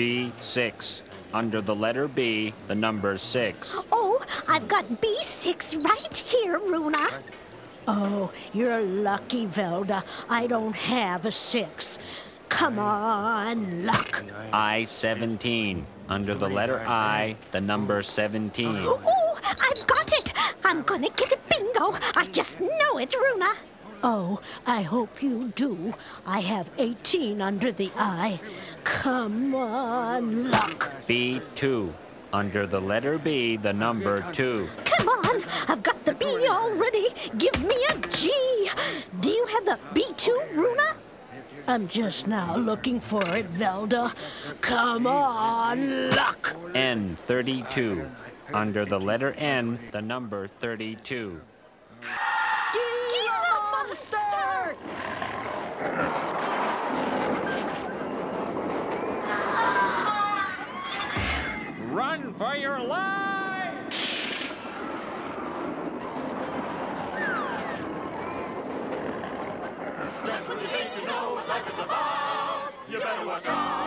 B6. Under the letter B, the number 6. Oh, I've got B6 right here, Runa. Oh, you're lucky, Velda. I don't have a six. Come on, luck. I-17. Under the letter I, the number 17. Oh, I've got it. I'm gonna get a bingo. I just know it, Runa. Oh, I hope you do. I have 18 under the I. Come on, luck. B2. Under the letter B, the number 2. Come on, I've got the B already. Give me a G. Do you have the B2, Runa? I'm just now looking for it, Velda. Come on, luck. N32. Under the letter N, the number 32. Gila Monster! Run for your life! Just when you think you know it's like it's about, you better watch out.